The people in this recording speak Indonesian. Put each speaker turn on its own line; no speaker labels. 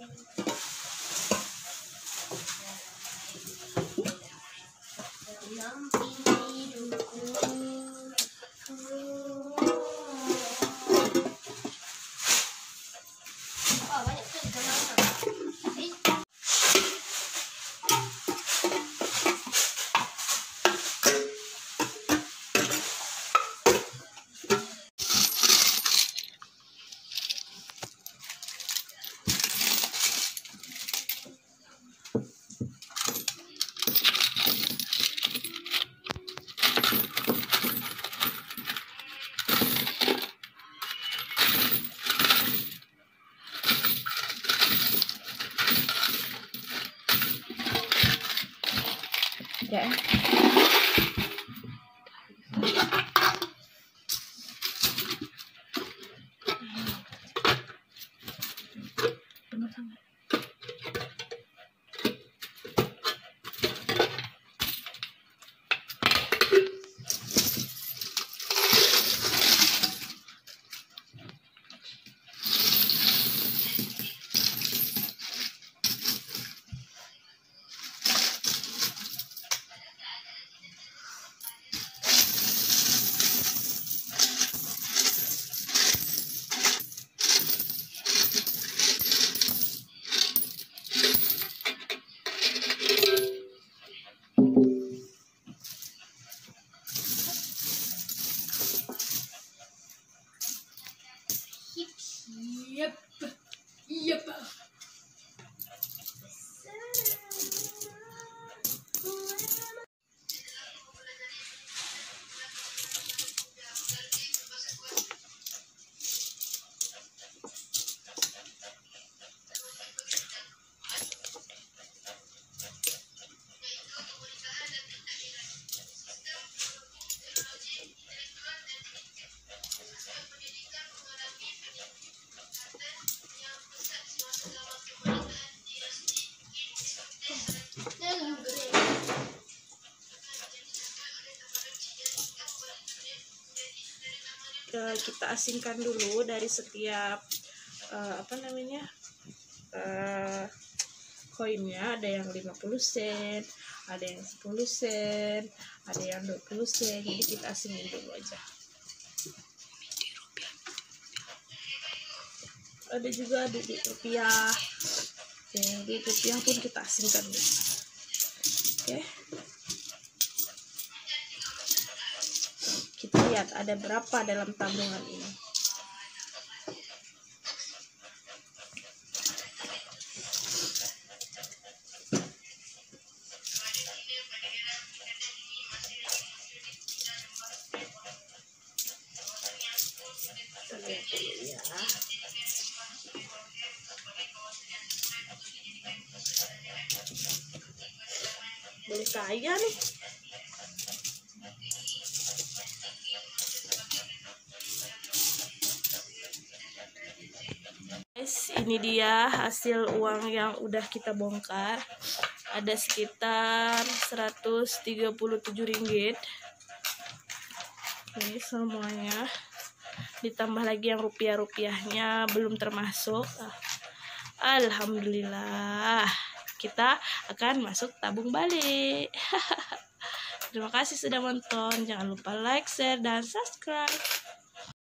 Lumpy you.
there. Kita asingkan dulu dari setiap eh, apa namanya eh, koinnya. Ada yang 50 sen ada yang 10 sen ada yang 20 sen. Jadi kita asingin dulu aja. Ada juga di rupiah. Ya di rupiah pun kita asingkan dulu. Oke. kita lihat ada berapa dalam tabungan ini. Boleh kaya nih guys ini dia hasil uang yang udah kita bongkar. Ada sekitar 137 ringgit. Ini semuanya. Ditambah lagi yang rupiah-rupiahnya belum termasuk. Alhamdulillah. Kita akan masuk tabung balik terima kasih sudah menonton. Jangan lupa like share dan subscribe